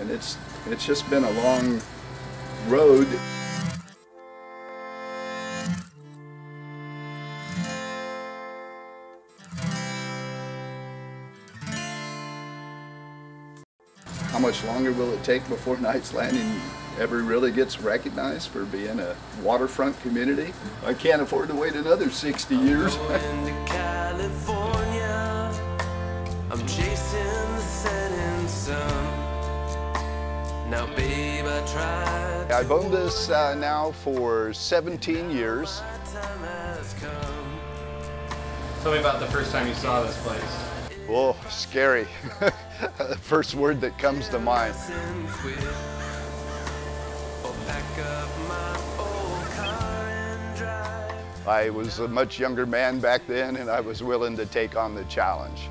and it's it's just been a long road. How much longer will it take before Knights Landing ever really gets recognized for being a waterfront community? I can't afford to wait another 60 years. Now, babe, I tried. I've owned this uh, now for 17 years. My time has come. Tell me about the first time you saw this place. Oh, scary. the first word that comes to mind. And quit. Or pack up my old car and drive. I was a much younger man back then and I was willing to take on the challenge.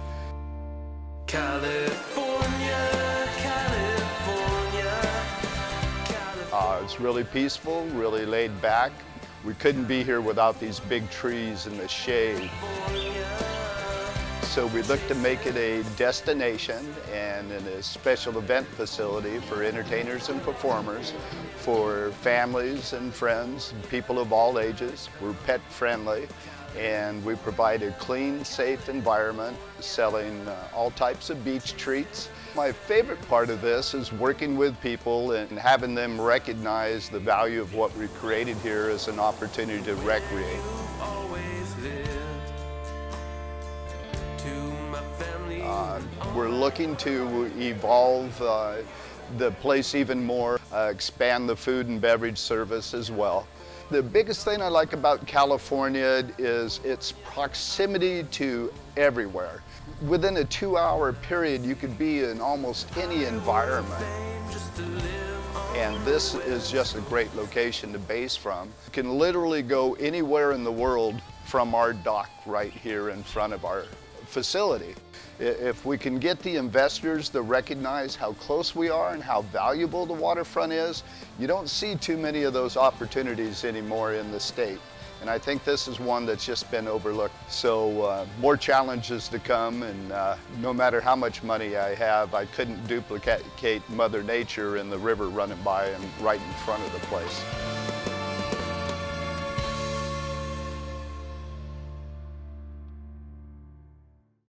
California, California, it's really peaceful, really laid back. We couldn't be here without these big trees and the shade. So we look to make it a destination and a special event facility for entertainers and performers, for families and friends, people of all ages. We're pet friendly and we provide a clean, safe environment selling uh, all types of beach treats. My favorite part of this is working with people and having them recognize the value of what we created here as an opportunity to recreate. Uh, we're looking to evolve uh, the place even more, uh, expand the food and beverage service as well. The biggest thing I like about California is its proximity to everywhere. Within a two hour period, you could be in almost any environment. And this is just a great location to base from. You can literally go anywhere in the world from our dock right here in front of our facility. If we can get the investors to recognize how close we are and how valuable the waterfront is, you don't see too many of those opportunities anymore in the state. And I think this is one that's just been overlooked. So uh, more challenges to come and uh, no matter how much money I have, I couldn't duplicate Mother Nature and the river running by and right in front of the place.